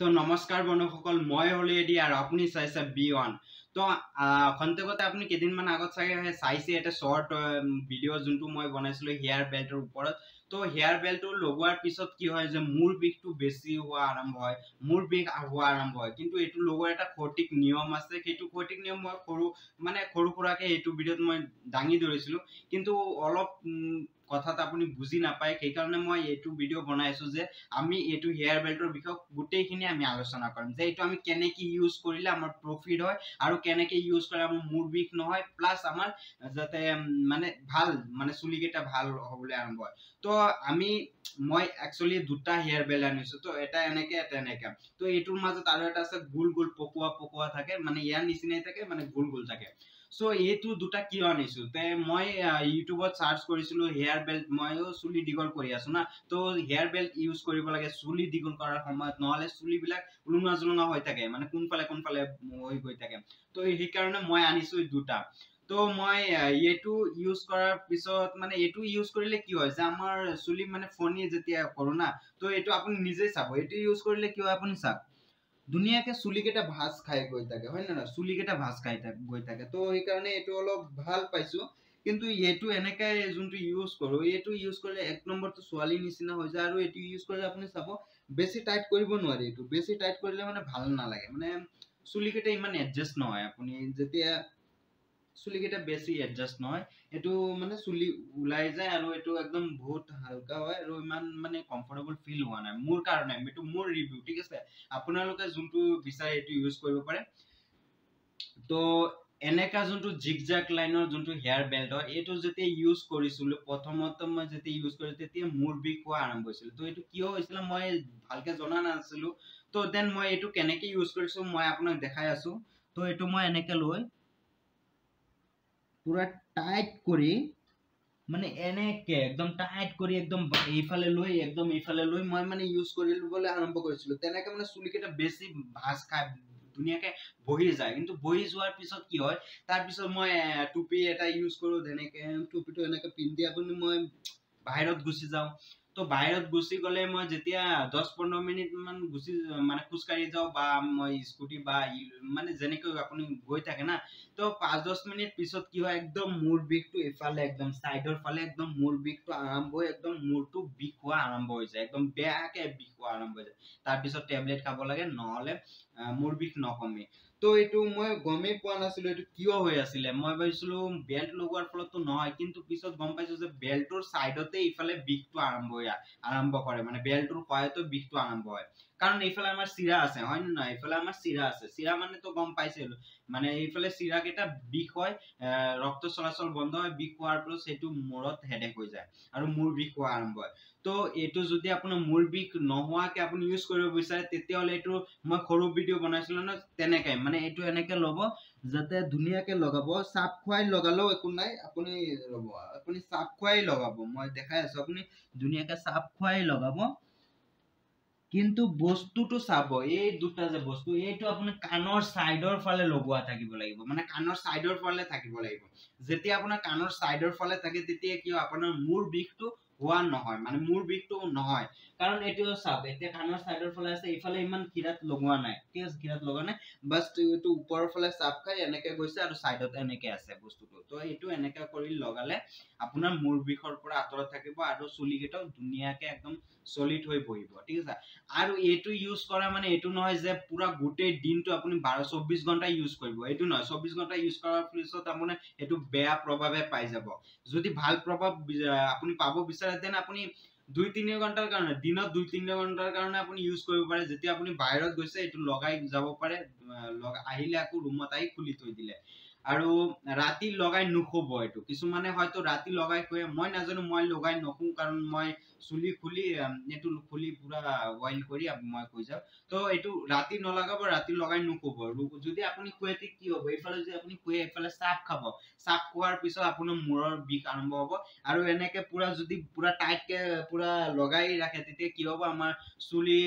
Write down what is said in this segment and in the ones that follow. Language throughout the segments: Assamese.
তো নমস্কাৰ বন্ধুসকল মই হলি এডি আৰু আপুনি চাইছে বি ওৱান তো খন্তেকতে আপুনি কেইদিনমান আগত চাগে চাইছে এটা শ্বৰ্ট ভিডিঅ' যোনটো মই বনাইছিলোঁ হেয়াৰ বেল্টৰ ওপৰত। তো হেয়াৰ বেল্টটো লগোৱাৰ পিছত কি হয় যে মূৰ বিষটো বেছি হোৱা আৰম্ভ হয় মূৰ বিষ হোৱা আৰম্ভ হয়। কিন্তু এইটো লগোৱাৰ এটা সঠিক নিয়ম আছে। সেইটো সঠিক নিয়ম মই সৰু মানে সৰু সুৰাকৈ এইটো ভিডিঅ'ত মই দাঙি ধৰিছিলোঁ। কিন্তু অলপ কথাত আপুনি বুজি নাপায় সেইকাৰণে মই এইটো ভিডিঅ' বনাইছো যে আমি এইটো হেয়াৰ বেল্টৰ বিষয়ে গোটেইখিনি আমি আলোচনা কৰিম। যে এইটো আমি কেনেকৈ ইউজ কৰিলে আমাৰ প্ৰফিট হয় আৰু কেনেকৈ ইউজ কৰিলে আমাৰ মূৰ বিষ নহয় প্লাছ আমাৰ যাতে মানে ভাল মানে চুলিকেইটা ভাল হ'বলৈ আৰম্ভ হয়। তো আমি মই একচুৱেলি দুটা হেয়াৰ বেল্ট আনিছোঁ তো এটা এনেকৈ এটা এনেকৈ। তো এইটোৰ মাজত আৰু এটা আছে গোল গোল পকোৱা পকোৱা থাকে মানে ইয়াৰ নিচিনাই থাকে মানে গোল গোল থাকে। চ' এইটো দুটা কিয় আনিছো? তে মই ইউটিউবত চাৰ্চ কৰিছিলো হেয়াৰ বেল্ট ময়ো চুলি দীঘল কৰি আছো না। ত' হেয়াৰ বেল্ট ইউজ কৰিব লাগে চুলি দীঘল কৰাৰ সময়ত নহ'লে চুলিবিলাক ওলোঙা জোলোঙা হৈ থাকে মানে কোনফালে কোনফালে হৈ গৈ থাকে। ত' সেইকাৰণে মই আনিছো দুটা। ত' মই এইটো ইউজ কৰাৰ পিছত মানে এইটো ইউজ কৰিলে কি হয় যে আমাৰ চুলি মানে ফণি যেতিয়া কৰোঁ না ত' এইটো আপুনি নিজেই চাব এইটো ইউজ কৰিলে কি হয় আপুনি চাওক। ধুনীয়াকে চুলিকেইটা ভাজ খাই গৈ থাকে হয় নে নহয়? চুলিকেইটা ভাজ খাই গৈ থাকে। তো সেইকাৰণে এইটো অলপ ভাল পাইছো। কিন্তু এইটো এনেকে যোনটো ইউজ কৰোঁ এইটো ইউজ কৰিলে এক নম্বৰটো ছোৱালীৰ নিচিনা হৈ যায় আৰু এইটো ইউজ কৰিলে আপুনি চাব বেছি টাইট কৰিব নোৱাৰি এইটো। বেছি টাইট কৰিলে মানে ভাল নালাগে। মানে চুলিকেইটা ইমান এডজাষ্ট নহয়। আপুনি যেতিয়া চুলিকেইটা বেছি এডজাষ্ট নহয়। এইটো মানে চুলি ওলাই যায় আৰু এইটো একদম বহুত হালকা হয় আৰু ইমান মানে কমফৰ্টেবল ফিল হোৱা নাই। মোৰ কাৰণে এইটো মোৰ ৰিভিউ ঠিক আছে? আপোনালোকে যোনটো বিচাৰে এইটো ইউজ কৰিব পাৰে। তো এনেকা যোনটো জিগ জাক লাইনৰ যোনটো হেয়াৰ বেল্ট হয় এইটো যেতিয়া ইউজ কৰিছিলোঁ প্ৰথমতে মই যেতিয়া ইউজ কৰিছিলোঁ তেতিয়া মূৰ বিষ হোৱা আৰম্ভ হৈছিল। তো এইটো কিয় হৈছিলে মই ভালকে জনা নাছিলোঁ। তো দেন মই এইটো কেনেকে ইউজ কৰিছোঁ মই আপোনাক দেখাই আছোঁ। তো এইটো মই এনেকে লৈ পুৰা টাইট কৰি মানে এনেকে একদম টাইট কৰি একদম এইফালে লৈ একদম এইফালে লৈ মই মানে ইউজ কৰিবলৈ আৰম্ভ কৰিছিলোঁ। তেনেকে মানে চুলিকেইটা বেছি ভাজ খাই ধুনীয়াকে বহি যায়। কিন্তু বহি যোৱাৰ পিছত কি হয় তাৰপিছত মই টুপি এটা ইউজ কৰোঁ যেনেকে টুপিটো এনেকে পিন্ধি আপুনি মই বাহিৰত গুচি যাওঁ। তো বাহিৰত গুচি গ'লে মই যেতিয়া দহ পোন্ধৰ মিনিটমান গুচি মানে খোজকাঢ়ি যাওঁ বা মই স্কুটি বা মানে যেনেকৈ আপুনি গৈ থাকে না তো পাঁচ দহ মিনিট পিছত কি হয় একদম মূৰ বিষটো এইফালে একদম ছাইডৰ ফালে একদম মূৰ বিষটো আৰম্ভ হৈ একদম মূৰটো বিষ হোৱা আৰম্ভ হৈ যায় একদম বেয়াকে বিষ হোৱা আৰম্ভ হৈ যায়। তাৰপিছত টেবলেট খাব লাগে নহ'লে মূৰ বিষ নকমে। তো এইটো মই গমেই পোৱা নাছিলো এইটো কিয় হৈ আছিলে। মই ভাবিছিলো বেল্ট লগোৱাৰ ফলততো নহয় কিন্তু পিছত গম পাইছো যে বেল্টৰ চাইডতে ইফালে বিষটো আৰম্ভ হৈ আৰম্ভ কৰে। মানে বেল্টৰ সহায়তো বিষটো আৰম্ভ হয়। কাৰণ এইফালে আমাৰ চিৰা আছে হয় নে নহয়? এইফালে আমাৰ চিৰা আছে। চিৰা মানেতো গম পাইছিলো মানে এইফালে চিৰাকেইটা বিষ হয় ৰক্ত চলাচল বন্ধ হয় বিষ হোৱাৰ পিছত সেইটো মূৰত হেডেক হৈ যায় আৰু মূৰ বিষ হোৱা আৰম্ভ হয়। তো এইটো যদি আপোনাৰ মূৰ বিষ নোহোৱাকে আপুনি ইউজ কৰিব বিচাৰে তেতিয়াহ'লে এইটো মই সৰু ভিডিঅ' বনাইছিলো ন তেনেকে। মানে এইটো এনেকে ল'ব যাতে ধুনীয়াকে লগাব। চাপ খুৱাই লগালেও একো নাই আপুনি ৰ'ব আপুনি চাপ খুৱাই লগাব। মই দেখাই আছো আপুনি ধুনীয়াকে চাপ খুৱাই লগাব। কিন্তু বস্তুটো চাব এই দুটা যে বস্তু এইটো আপোনাৰ কাণৰ চাইডৰ ফালে লগোৱা থাকিব লাগিব মানে কাণৰ চাইডৰ ফালে থাকিব লাগিব। যেতিয়া আপোনাৰ কাণৰ চাইডৰ ফালে থাকে তেতিয়া কি হয় আপোনাৰ মূৰ বিষটো হোৱা নহয় মানে মূৰ বিষটো নহয়। কাৰণ এইটো চাওক এতিয়া কাণৰ চাইডৰ ফালে আছে এইফালে ইমান খিৰাত লগোৱা নাই ঠিক আছে খিৰাত লগোৱা নাই বাছ এইটো ওপৰৰ ফালে চাপ খাই এনেকে গৈছে আৰু চাইডত এনেকে আছে বস্তুটো। তো এইটো এনেকে কৰি লগালে আপোনাৰ মূৰ বিষৰ পৰা আঁতৰত থাকিব আৰু চুলিকেইটাও ধুনীয়াকে একদম চলিড হৈ বহিব ঠিক আছে? আৰু এইটো ইউজ কৰা মানে এইটো নহয় যে পুৰা গোটেই দিনটো আপুনি বাৰ চৌব্বিছ ঘণ্টা ইউজ কৰিব এইটো নহয় চৌব্বিছ ঘণ্টা ইউজ কৰাৰ পিছত আপোনাৰ এইটো বেয়া প্ৰভাৱে পাই যাব। যদি ভাল প্ৰভাৱ আপুনি পাব বিচাৰে দেন আপুনি দুই তিনি ঘণ্টাৰ কাৰণে দিনত দুই তিনি ঘণ্টাৰ কাৰণে আপুনি ইউজ কৰিব পাৰে। যেতিয়া আপুনি বাহিৰত গৈছে এইটো লগাই যাব পাৰে আহিলে আকৌ ৰুমত আহি খুলি থৈ দিলে। আৰু ৰাতি লগাই নুশুব এইটো। কিছুমানে হয়তো ৰাতি লগাই শুৱে মই নাজানো মই লগাই নুশু কাৰণ মই চুলি খুলি এইটো খুলি পুৰা অইল কৰি মই কৈ যাওঁ। তো এইটো ৰাতি নলগাব ৰাতি লগাই নুশুব। যদি আপুনি শুৱে তেতিয়া কি হ'ব? এইফালে যদি আপুনি শুৱে এইফালে চাপ খাব। চাপ খোৱাৰ পিছত আপোনাৰ মূৰৰ বিষ আৰম্ভ হ'ব। আৰু এনেকে পুৰা যদি পুৰা টাইটকে পুৰা লগাই ৰাখে তেতিয়া কি হ'ব? আমাৰ চুলি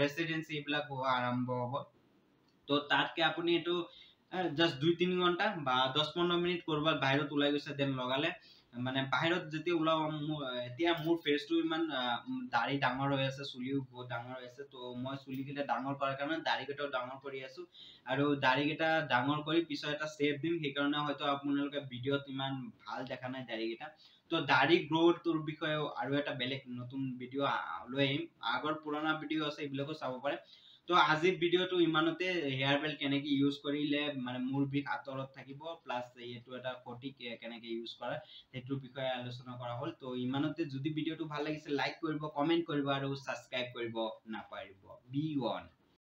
ৰেচিডেঞ্চি এইবিলাক হোৱা আৰম্ভ হ'ব। তো তাতকে আপুনি এইটো জাষ্ট দুই তিনি ঘণ্টা বা দহ পোন্ধৰ মিনিট ক'ৰবাত বাহিৰত ওলাই গৈছে দেন লগালে মানে বাহিৰত যেতিয়া ওলাওঁ এতিয়া মোৰ ফেচটো ইমান দাঢ়ি ডাঙৰ হৈ আছে চুলিও বহুত ডাঙৰ হৈ আছে তো মই চুলিকেইটা ডাঙৰ কৰাৰ কাৰণে দাঢ়িকেইটাও ডাঙৰ কৰি আছো। আৰু দাঢ়িকেইটা ডাঙৰ কৰি পিছত এটা শ্বেপ দিম সেইকাৰণে হয়তো আপোনালোকে ভিডিঅ'ত ইমান ভাল দেখা নাই দাঢ়িকেইটা তো দাঢ়ি গ্ৰ'থটোৰ বিষয়ে আৰু এটা বেলেগ নতুন ভিডিঅ' লৈ আহিম। আগৰ পুৰণা ভিডিঅ' আছে এইবিলাকো চাব পাৰে। তো আজিৰ ভিডিঅ'টো ইমানতে হেয়াৰ বেল কেনেকে ইউজ কৰিলে মানে মূৰ বিষ আঁতৰত থাকিব প্লাছ এইটো এটা সঠিক কেনেকে ইউজ কৰা সেইটোৰ বিষয়ে আলোচনা কৰা হ'ল। তো ইমানতে যদি ভিডিঅ'টো ভাল লাগিছে লাইক কৰিব কমেণ্ট কৰিব আৰু ছাবস্ক্ৰাইব কৰিব নাপাহৰিব। B one